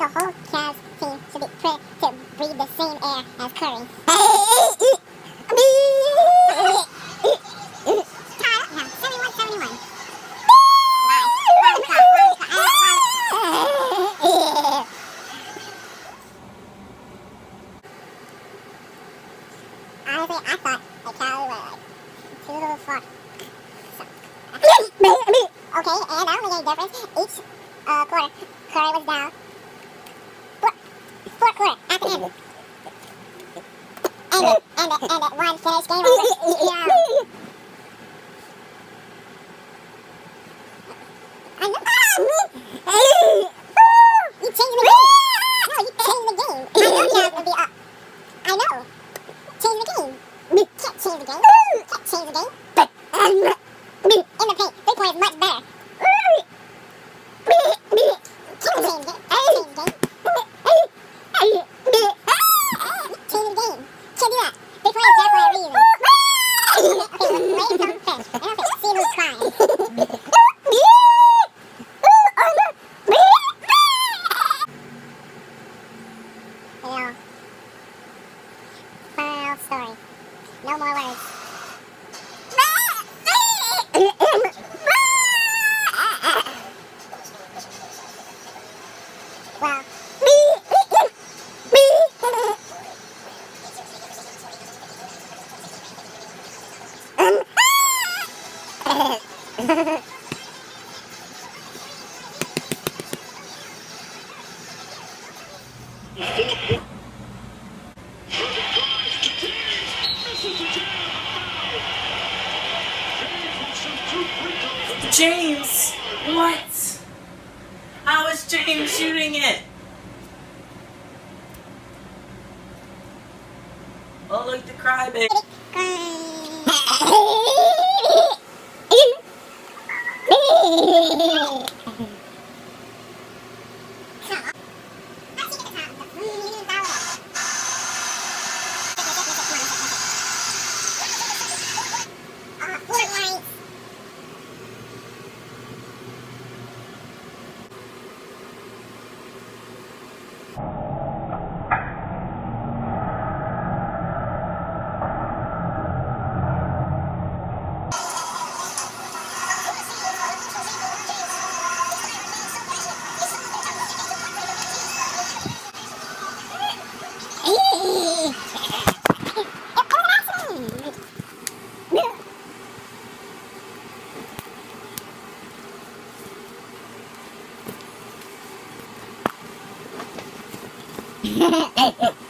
the whole Cavs team should be put to breathe the same air as Curry. Tyler, no, 71, 71. Lie. Lie, lie, lie, lie. Honestly, I thought that Cali were like too far. okay, and make any difference. Each uh, quarter, Curry was down. Four, quarter, at the end. And it, and it, and it one finish game over. Yeah. I know. You changed the game. No, you changed the game. I know Cavs would be up. I know. Change the game. Can't change the game. Can't change the game. more words. wow. Thank you. James! What? How is James shooting it? Oh, look, the crybaby. Hey, hey.